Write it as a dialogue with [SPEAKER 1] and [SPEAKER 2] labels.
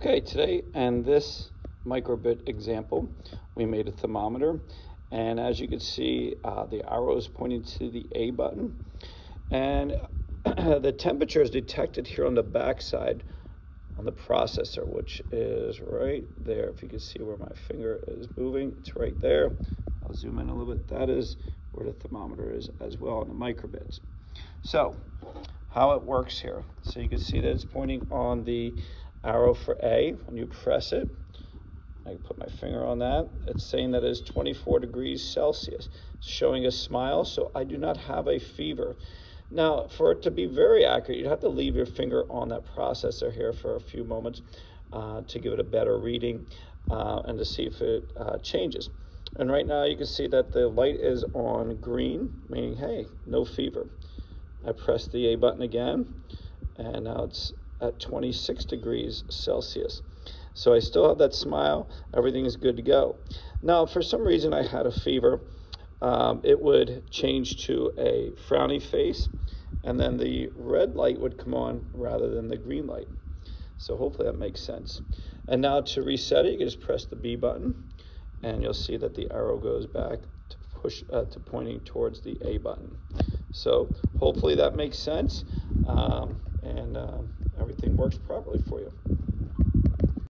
[SPEAKER 1] Okay, today and this microbit example, we made a thermometer. And as you can see, uh, the arrow is pointing to the A button. And the temperature is detected here on the back side on the processor, which is right there. If you can see where my finger is moving, it's right there. I'll zoom in a little bit. That is where the thermometer is as well on the microbits. So how it works here. So you can see that it's pointing on the arrow for A. When you press it, I can put my finger on that. It's saying that it's 24 degrees Celsius, showing a smile, so I do not have a fever. Now, for it to be very accurate, you'd have to leave your finger on that processor here for a few moments uh, to give it a better reading uh, and to see if it uh, changes. And right now you can see that the light is on green, meaning, hey, no fever. I press the A button again, and now it's at 26 degrees Celsius. So I still have that smile. Everything is good to go. Now, for some reason, I had a fever. Um, it would change to a frowny face, and then the red light would come on rather than the green light. So hopefully that makes sense. And now to reset it, you can just press the B button, and you'll see that the arrow goes back to push uh, to pointing towards the A button. So hopefully that makes sense, um, and um, everything works properly for you.